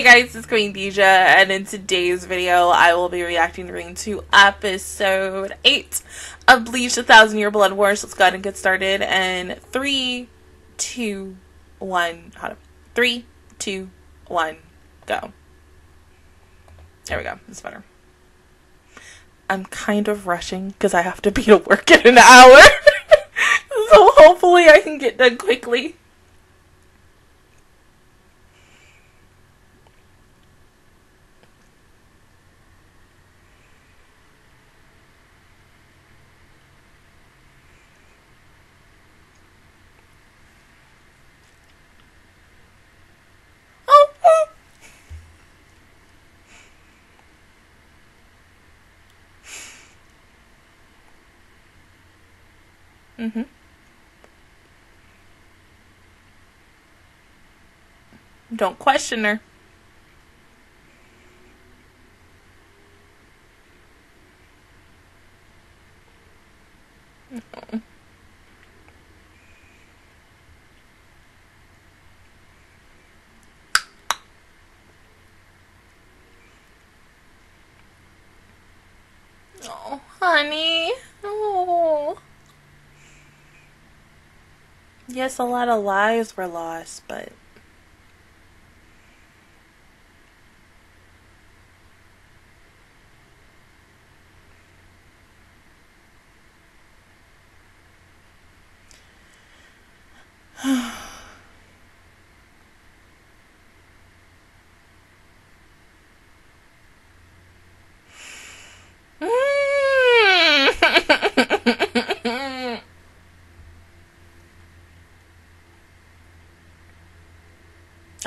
Hey guys, it's Queendija, and in today's video, I will be reacting to episode 8 of Bleach A Thousand Year Blood Wars. Let's go ahead and get started. And 3, 2, 1, hold up. 3, 2, 1, go. There we go, it's better. I'm kind of rushing because I have to be to work in an hour. so hopefully I can get done quickly. Mm-hmm. Don't question her. Oh, honey. Oh. Yes, a lot of lives were lost, but.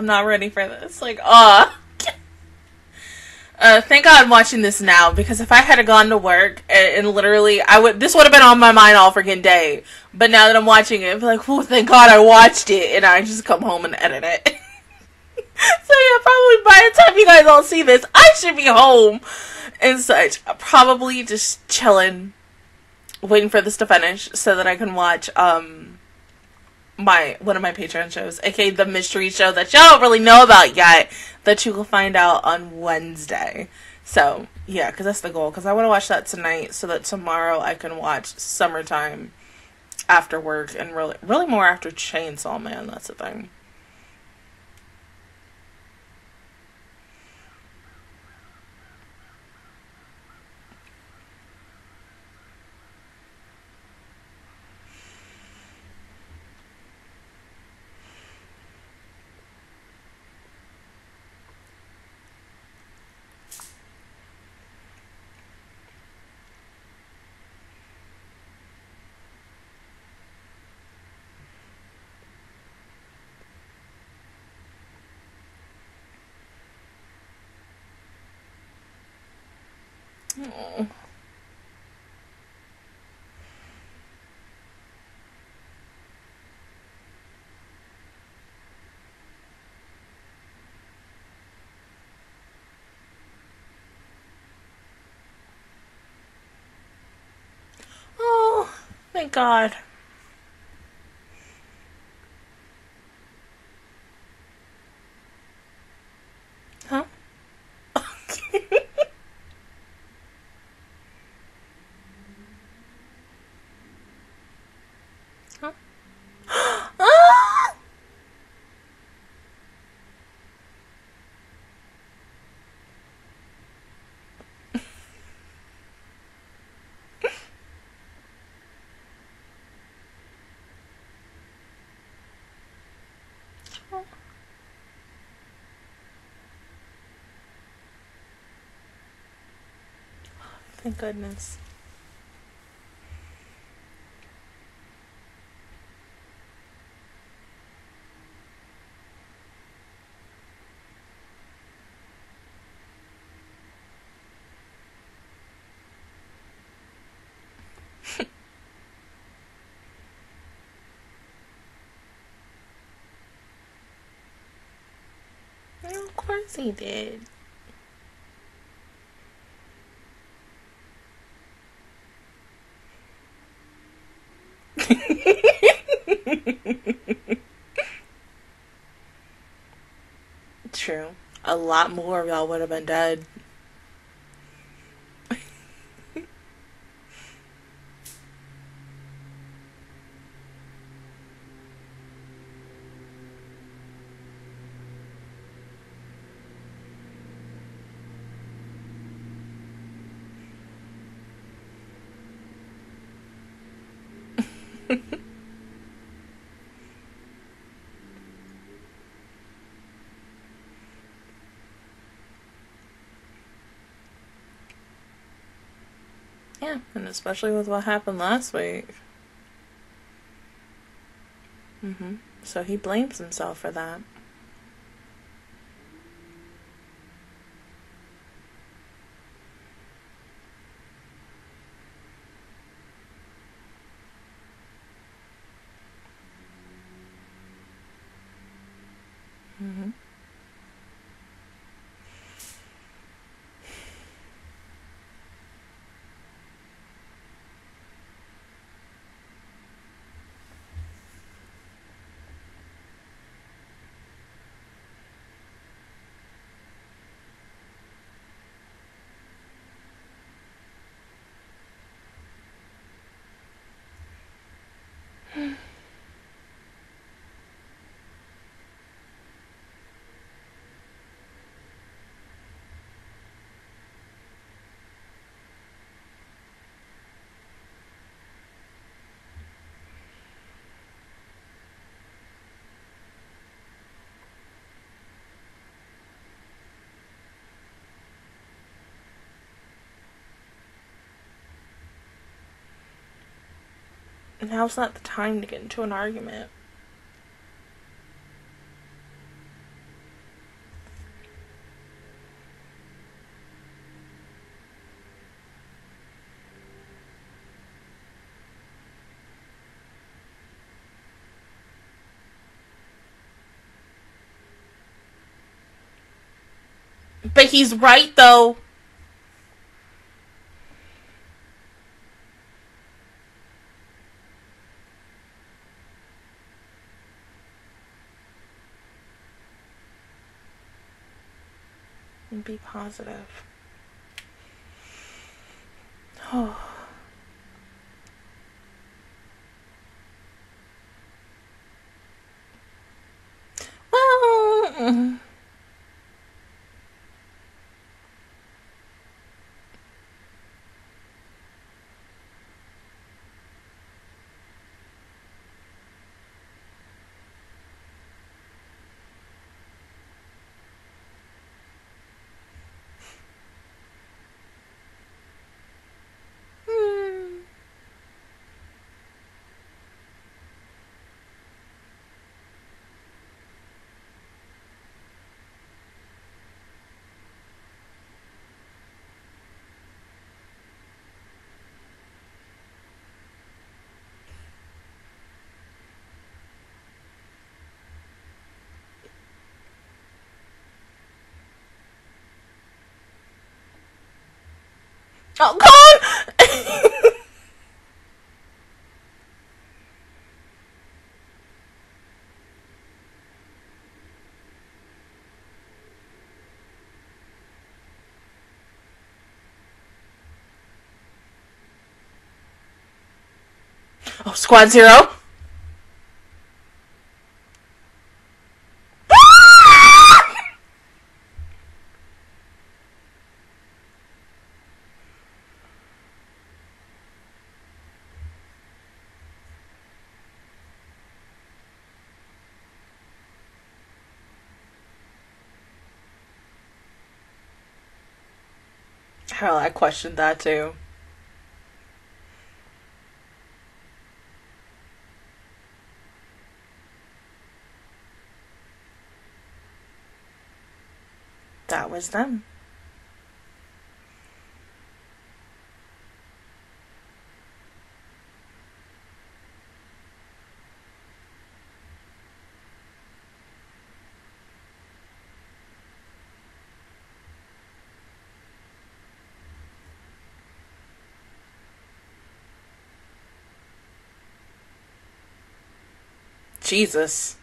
I'm not ready for this. Like, ah. Uh, thank God I'm watching this now because if I had gone to work and, and, literally I would this would have been on my mind all freaking day. But now that I'm watching it, I'm like, oh, thank God I watched it, and I just come home and edit it. so yeah, probably by the time you guys all see this, I should be home and such. Probably just chilling, waiting for this to finish so that I can watch um my one of my Patreon shows, aka the mystery show that y'all don't really know about yet, that you will find out on Wednesday. So yeah, because that's the goal. Because I want to watch that tonight, so that tomorrow I can watch Summertime after work, and really, really more after Chainsaw Man. That's the thing. Oh. Oh, thank God. Thank goodness. of course he did. True. a lot more y'all would have been dead. Yeah, and especially with what happened last week. Mhm. So he blames himself for that. Now's not the time to get into an argument. But he's right though. And be positive. Oh. Well, mm. Hmm. Oh, God! oh, Squad Zero. Hell, I questioned that too. That was them. Jesus.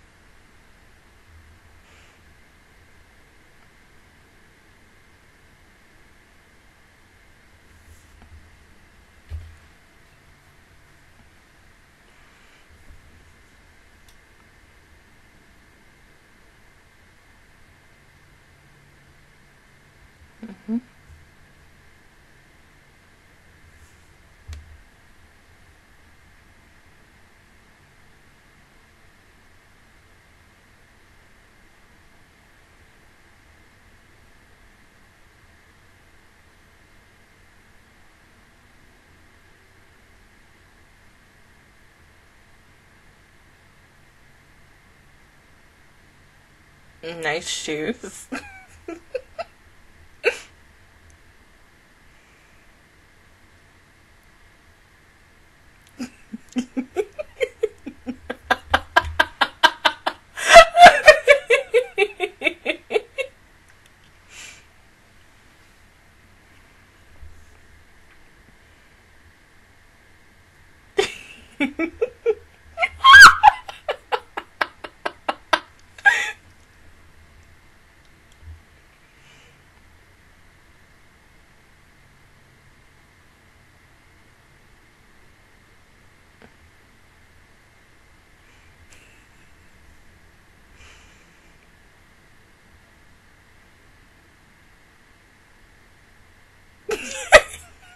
Nice shoes.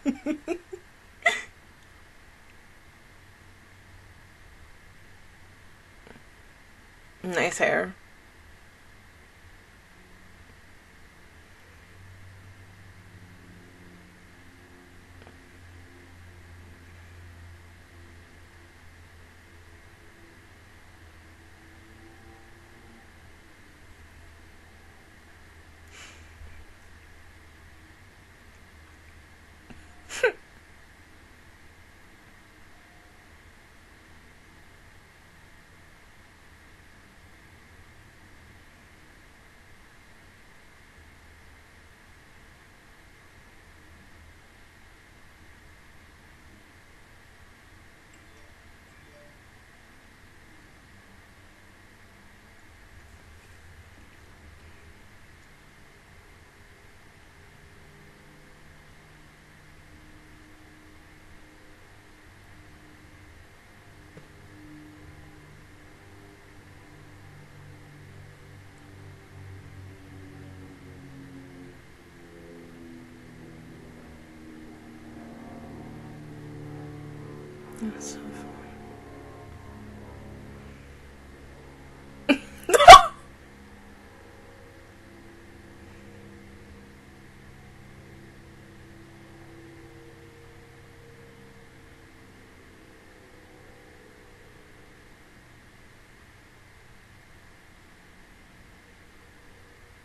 nice hair. That's so funny.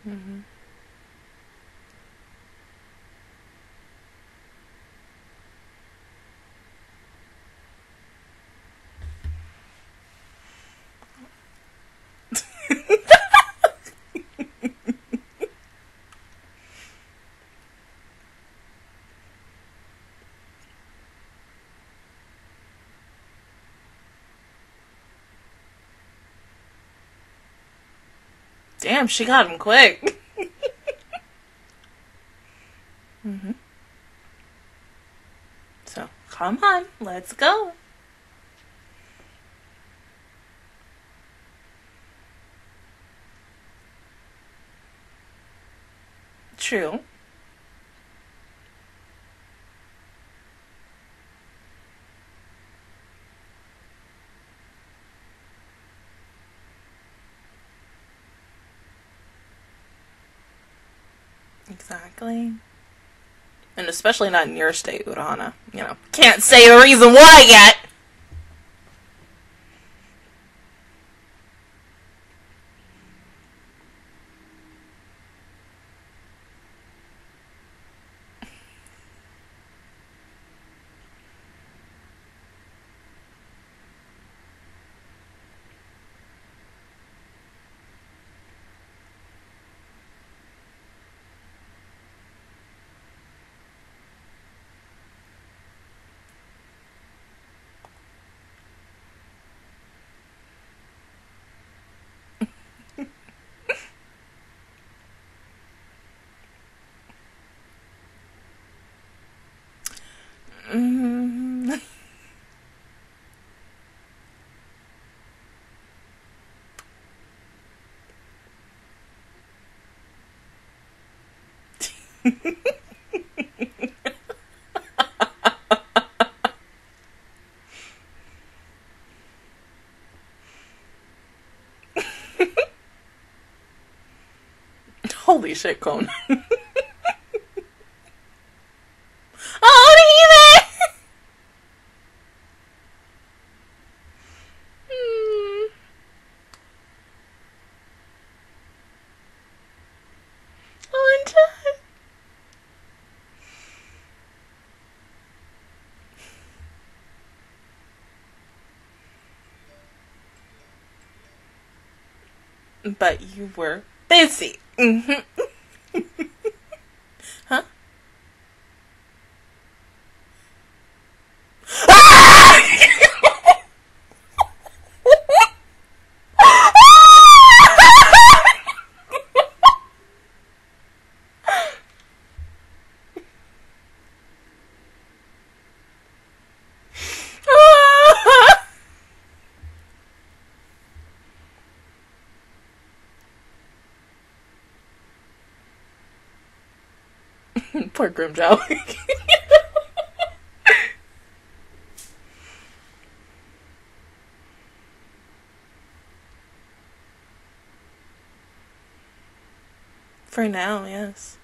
mm-hmm. Damn, she got him quick. mm-hmm. So, come on, let's go. Exactly. And especially not in your state, Urana. You know, can't say the reason why yet. Mm-hmm. Holy shit, Kon. but you were busy. Mm-hmm. Poor Grimmjow. For now, yes.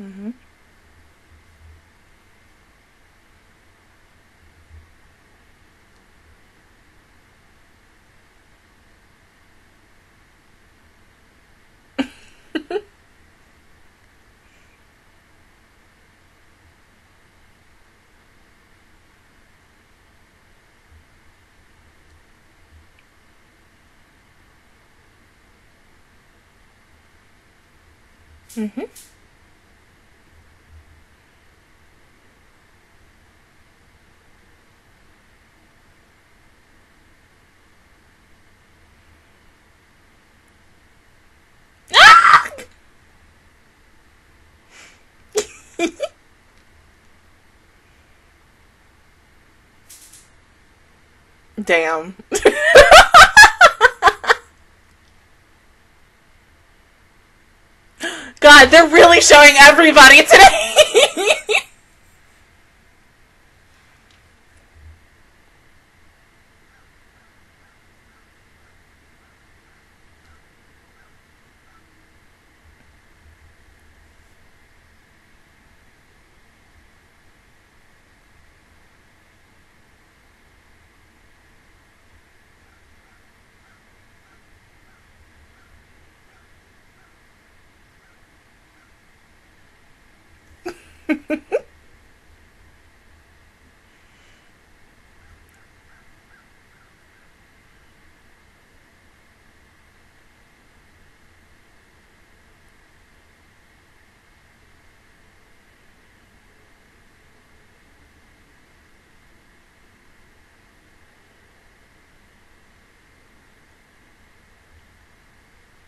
Mm-hmm. Mm-hmm. Damn. God, they're really showing everybody today.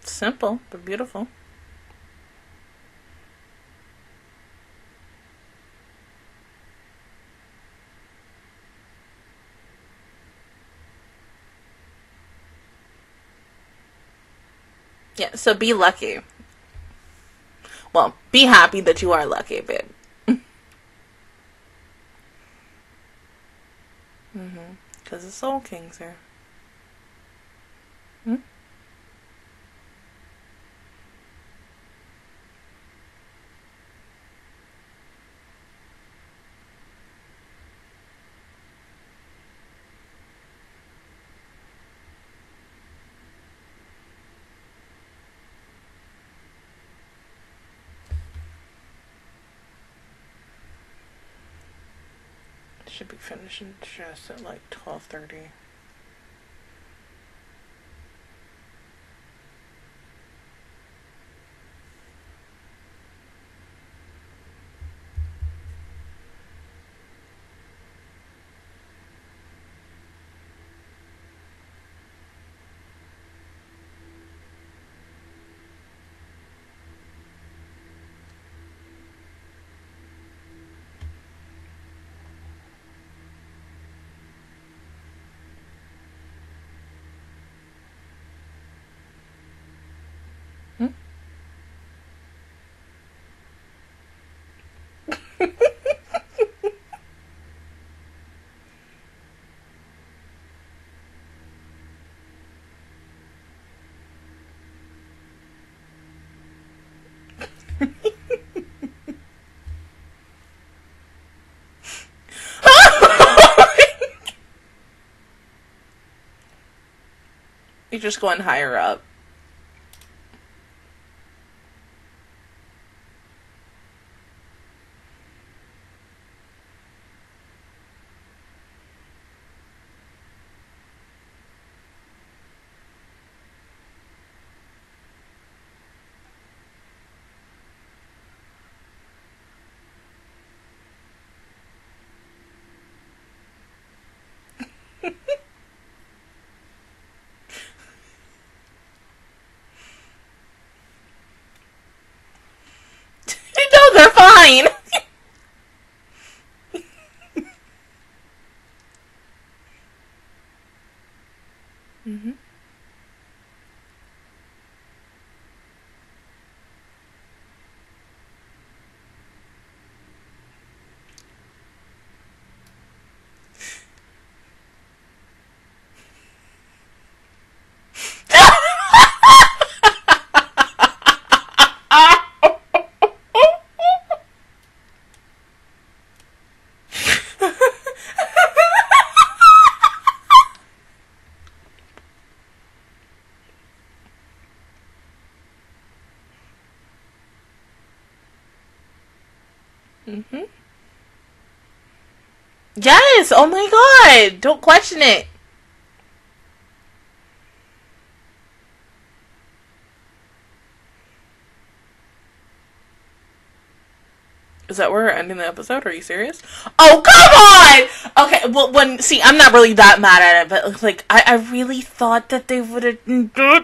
Simple, but beautiful. Yeah, so be lucky. Well, be happy that you are lucky, babe. mm-hmm. Because the Soul King's here. Hmm? should finishing just at like 12.30. You're just going higher up. no, they're fine. Mm-hmm. Yes! Oh my god! Don't question it! Is that where we're ending the episode? Are you serious? Oh, come on! Okay, well, when, see, I'm not really that mad at it, but, like, I, I really thought that they would have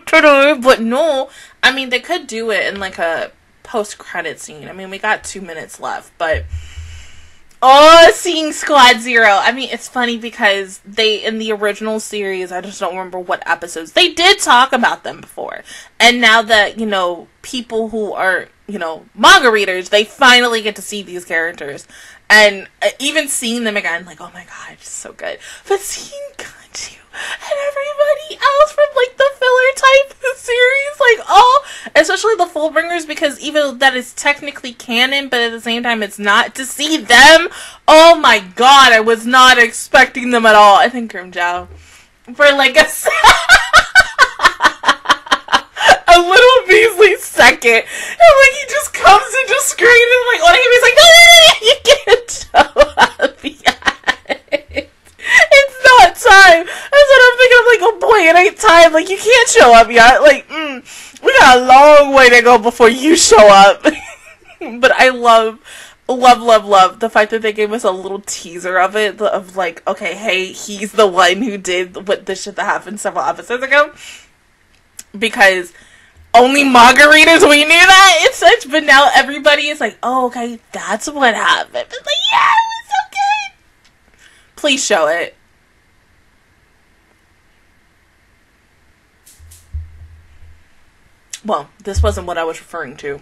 today, but no. I mean, they could do it in, like, a post credit scene. I mean, we got two minutes left, but oh, seeing Squad Zero. I mean, it's funny because they in the original series, I just don't remember what episodes they did talk about them before, and now that you know people who are you know manga readers, they finally get to see these characters, and uh, even seeing them again, like oh my god, it's so good. But seeing Ganju and everybody else from like the filler type series, like oh, especially the Fullbringers, because even that is technically canon, but at the same time it's not. To see them, oh my god, I was not expecting them at all. I think Grimmjow for like a. a little Beasley second. And like he just comes and just screams and like on him he's like, no, you can't show up time. That's what I'm thinking. I'm like, oh boy, it ain't time. Like you can't show up yet. Like, mm, we got a long way to go before you show up. but I love love, love, love the fact that they gave us a little teaser of it of like, okay, hey, he's the one who did what the shit that happened several episodes ago. Because only margaritas we knew that it's such but now everybody is like oh okay that's what happened it's like yeah it was so good please show it well this wasn't what i was referring to.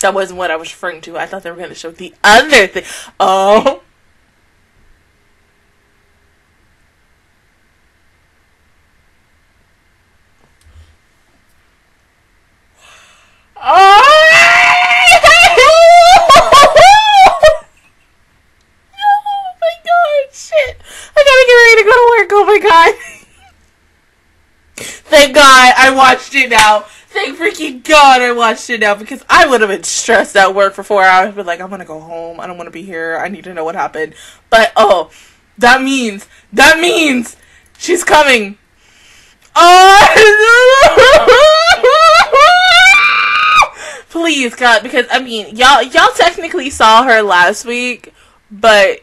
That wasn't what i was referring to. I thought they were going to show the other thing oh my god, shit. I gotta get ready to go to work. Oh my god. Thank God I watched it now. Thank freaking God I watched it now because I would have been stressed at work for four hours, but like, I'm gonna go home. I don't wanna be here. I need to know what happened. But oh, that means, that means she's coming. Oh! Please, God, because I mean, y'all, y'all technically saw her last week, but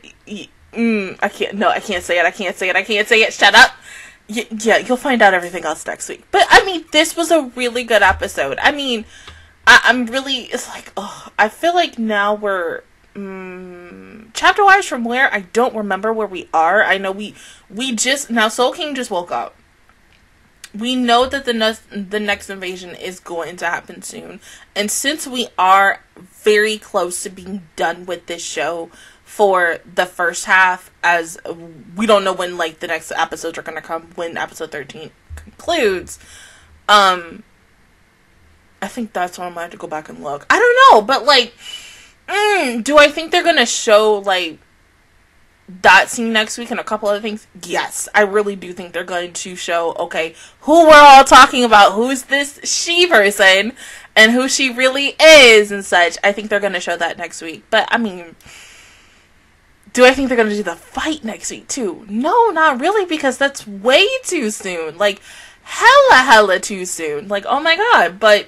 mm, I can't. No, I can't say it. I can't say it. I can't say it. Shut up. Yeah, you'll find out everything else next week. But I mean, this was a really good episode. I mean, I- I'm really. It's like, oh, I feel like now we're um, chapter wise from where I don't remember where we are. I know we we just now Soul King just woke up. We know that the next the next invasion is going to happen soon, and since we are very close to being done with this show for the first half, as we don't know when like the next episodes are gonna come when episode thirteen concludes. Um, I think that's why I might have to go back and look. I don't know, but like, mm, do I think they're gonna show like that scene next week and a couple other things, yes, I really do think they're going to show, okay, who we're all talking about, who's this she person, and who she really is and such. I think they're going to show that next week. But, I mean, do I think they're going to do the fight next week too? No, not really, because that's way too soon. Like, hella, hella too soon. Like, oh my god. But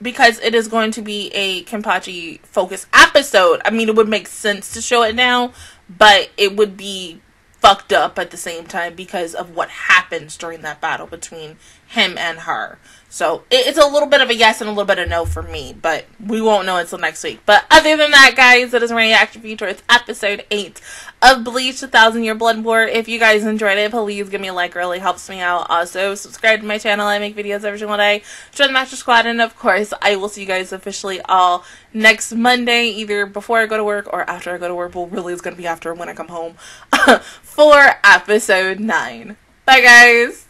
because it is going to be a Kenpachi focus episode, I mean, it would make sense to show it now, but it would be fucked up at the same time because of what happens during that battle between him and her. So it's a little bit of a yes and a little bit of no for me, but we won't know until next week. But other than that, guys, that is my reaction for towards episode 8 of Bleach, A Thousand Year Blood War. If you guys enjoyed it, please give me a like, it really helps me out. Also, subscribe to my channel. I make videos every single day. Join the Master Squad, and of course, I will see you guys officially all next Monday, either before I go to work or after I go to work. Well, really, it's going to be after when I come home for episode 9. Bye, guys!